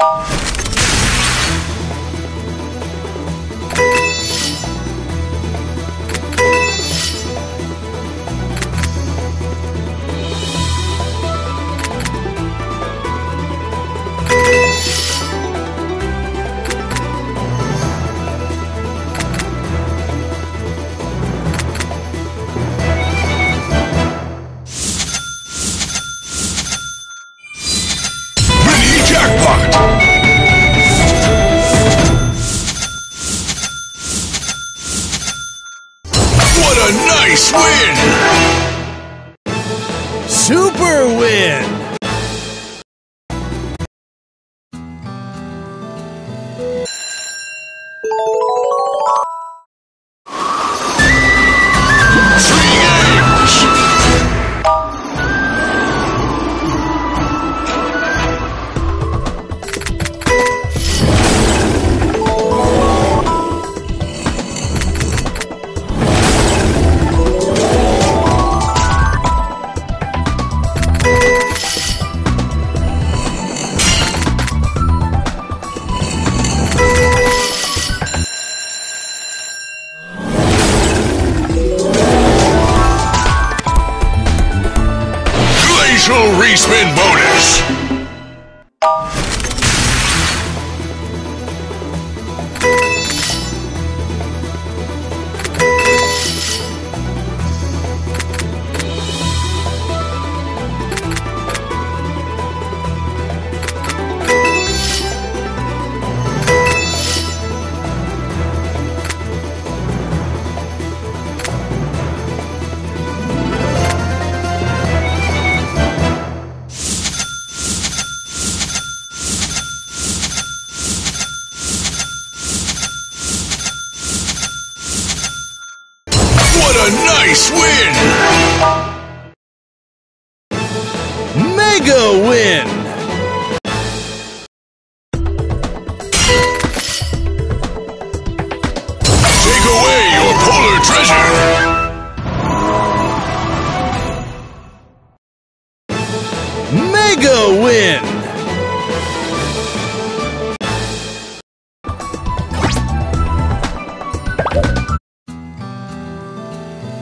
Mini jackpot! What a nice win! Super win! Glacial respin bonus! A nice win! Mega win! Take away your polar treasure!